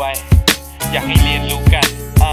ด้วย อยากให้เรียนรู้กันอะ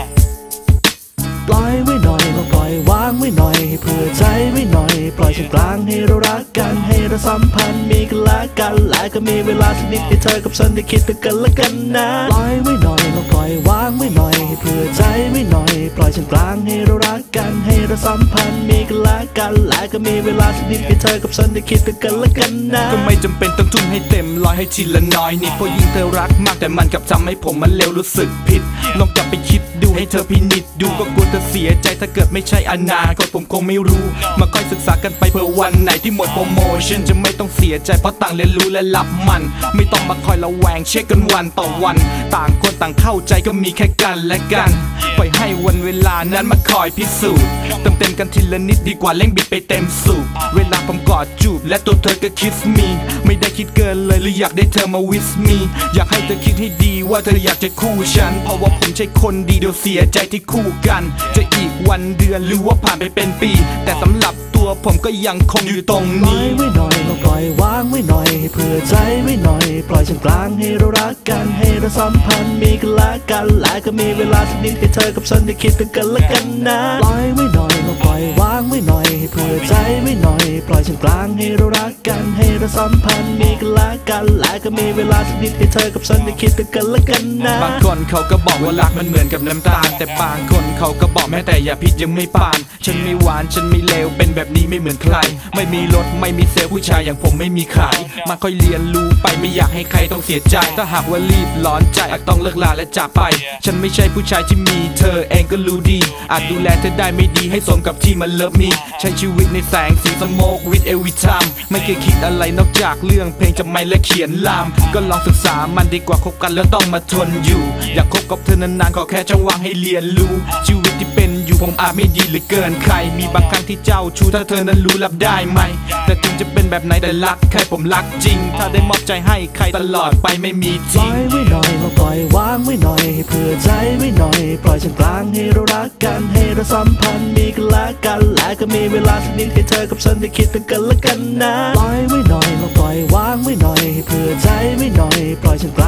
ปล่อยไว้หน่อยลองปล่อยวางไว้หน่อยให้เผื่อใจไว้หน่อย ปล่อยฉันกลางให้เรารักกันให้เราสัมพันธ์มีกันและกันและก็มีเวลาสักนิดให้เธอกับฉันได้คิดถึงกันและกันนะปล่อยไว้หน่อยลองปล่อยวางไว้หน่อยให้เผื่อใจไว้หน่อย ปล่อยฉันกลางให้เรารักกันให้เราสัมพันธ์มีกันและกันและก็มีเวลาสักนิดให้เธอกับฉันได้คิดถึงกันและกันนะก็ไม่จำเป็นต้องทุ่มให้เต็มร้อยให้ทีละน้อยนี่เพราะยิ่งเธอรักมากแต่มันกลับทำให้ผมมันเลวรู้สึกผิดลองกลับไปคิด ดูให้เธอพินิจดูก็กลัวเธอเสียใจถ้าเกิดไม่ใช่อนาคตผมคงไม่รู้ มาค่อยศึกษากันไปเพื่อวันไหนที่หมดโปรโมชั่นจะไม่ต้องเสียใจเพราะต่างเรียนรู้และรับมัน ไม่ต้อง มาคอยระแวงเช็คกันวันต่อวัน ต่างคนต่างเข้าใจก็มีแค่กันและกันปล่อยให้วันเวลานั้นมาคอยพิสูจน์เติมเต็มกันทีละนิดดีกว่าเร่งบิดไปเต็มสูบเวลาผมกอดจูบและตัวเธอก็คิสมีไม่ได้คิดเกินเลยหรืออยากได้เธอมาวิสมีอยากให้เธอคิดให้ดีว่าเธออยากจะคู่ฉัน เพราะว่าผมใช่คนดีเดี๋ยวเสียใจที่คู่กัน จะอีกวันเดือนหรือว่าผ่านไปเป็นปี แต่สำหรับตัวผมก็ยังคงอยู่ตรงปล่อนี้ยไว้หน่อยลองปล่อยวางไว้หน่อยให้เผื่อใจไว้หน่อย ปล่อยฉันกลางให้เรารักกันให้เราสัมพันธ์มีกันและกันและก็มีเวลาสักนิดให้เธอกับฉันได้คิดถึงกันและกันนะปล่อยไว้หน่อยลองปล่อยวางไว้หน่อยให้เผื่อใจไว้หน่อย ปล่อยฉันกลางให้เรารักกันให้เราสัมพันธ์มีกันละกันและก็มีเวลาสักนิดให้เธอกับฉันได้คิดถึงกันและกันนะบางคนเขาก็บอกว่ารักมันเหมือนกับน้ำตาล แต่บางคนเขาก็บอกแม้แต่อย่าพิษยังไม่ปาน ฉันไม่หวานฉันไม่เลวเป็นแบบนี้ไม่เหมือนใคร ไม่มีรถไม่มีเซลผู้ชายอย่างผมไม่มีขาย มาค่อยเรียนรู้ไปไม่อยากให้ใครต้องเสียใจ ถ้าหากว่ารีบร้อนใจอาจต้องเลิกลาและจากไป ฉันไม่ใช่ผู้ชายที่มีเธอเองก็รู้ดี อาจดูแลเธอได้ไม่ดีให้สมกับที่มันเลิฟมีใช้ชีวิตในแสงสีสโมก with every time ไม่เคยคิดอะไรนอกจากเรื่องเพลงจะไม่และเขียนลาม ก็ลองศึกษามันดีกว่าคบกันแล้วต้องมาทนอยู่ อยากคบกับเธอนานๆขอแค่จังหวะให้เรียนรู้ ชีวิตที่เป็นอยู่ผมอาจไม่ดีหรือเกินใคร มีบางครั้งที่เจ้าชู้ถ้าเธอนั้นรู้รับได้ไหม แต่ถึงจะเป็นแบบไหนแต่รักใครผมรักจริง ถ้าได้มอบใจให้ใครตลอดไปไม่มีปทิ้ล่อง ยไว้หน่อยลองปล่อยวางไว้หน่อยให้เผื่อใจไว้หน่อย ปล่อยฉันกลางให้เรารักกันให้เราสัมพันธ์มีกันและกันและก็มีเวลาสักนิดให้เธอกับฉันได้คิดเป็นกันและกันนะ ปล่อยไว้หน่อยเราปล่อยวางไว้หน่อยให้เผื่อใจไว้หน่อย ปล่อยฉันกล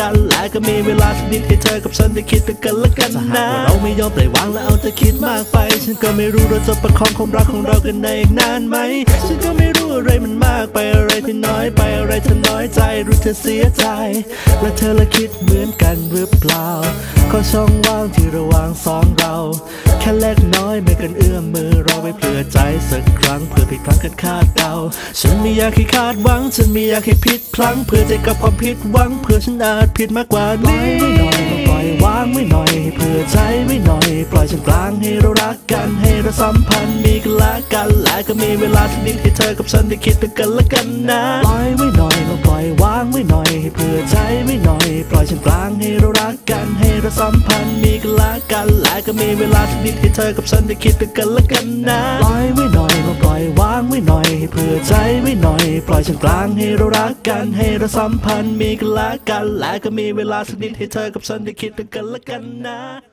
กันและกันและก็มีเวลาสักนิดให้เธอกับฉันได้คิดถึงกันและกันนะเราไม่ยอมปล่อยวางและเอาแต่คิดมากไป ฉันก็ไม่รู้เราจะประคองความรักของเรากันได้อีกนานไหม ฉันก็ไม่รู้อะไรมันมากไปอะไรที่น้อยไปอะไรเธอน้อยใจรู้เธอเสียใจ และเธอละคิดเหมือนกันหรือเปล่า ก็ช่องว่างที่ระหว่างสองเรา แค่เล็กน้อยไม่กันเอื้อมมือเราไว้เผื่อใจสักครั้งเพื่อผิดพลังกันคาดเดาฉันไม่อยากให้คาดหวัง ฉันไม่อยากให้ผิดพลั้งเพื่อใจกับความผิดหวังเพื่อฉันอาจผิดมากกว่านี้ปล่อยไว้หน่อยปล่อย สัมพันธ์มีกันและกันและก็มีเวลาสักนิดให้เธอกับฉันได้คิดถึงกันและกันนะปล่อยไว้หน่อยลองปล่อยวางไว้หน่อยให้เผื่อใจไว้หน่อย ปล่อยฉันกลางให้เรารักกันให้เราสัมพันธ์มีกันและกันและก็มีเวลาสักนิดให้เธอกับฉันได้คิดถึงกันและกันนะปล่อยไว้หน่อยลองปล่อยวางไว้หน่อยให้เผื่อใจไว้หน่อย ปล่อยฉันกลางให้เรารักกันให้เราสัมพันธ์มีกันและกันและก็มีเวลาสักนิดให้เธอกับฉันได้คิดถึงกันและกันนะ